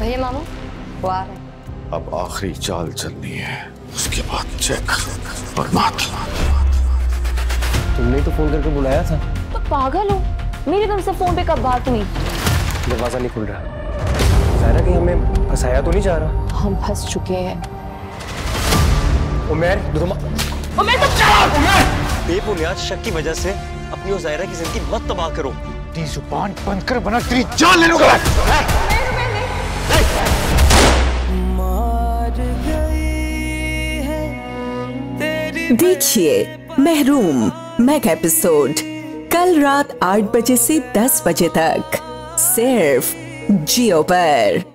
भैया मामू वो आ रहे हैं। अब आखिरी चाल चलनी है। उसके बाद चेक और तुमने तो फ़ोन करके बुलाया था। तो पागल हो। मेरी तुमसे फ़ोन पे कब बात हुई? दरवाज़ा नहीं खुल रहा। सारा कहीं हमें फंसाया तो नहीं जा रहा। हम फंस चुके हैं। उमेर तुम उमेर तुम चलो! बेबुनियाद शक की वजह से अपनी और जायरा की ज़िंदगी मत तबाह करो। तेरी ज़ुबान बंद कर बना तेरी जान ले लूँगा देखिए, महरूम मेगा एपिसोड कल रात आठ बजे से दस बजे तक, सिर्फ़ जियो पर।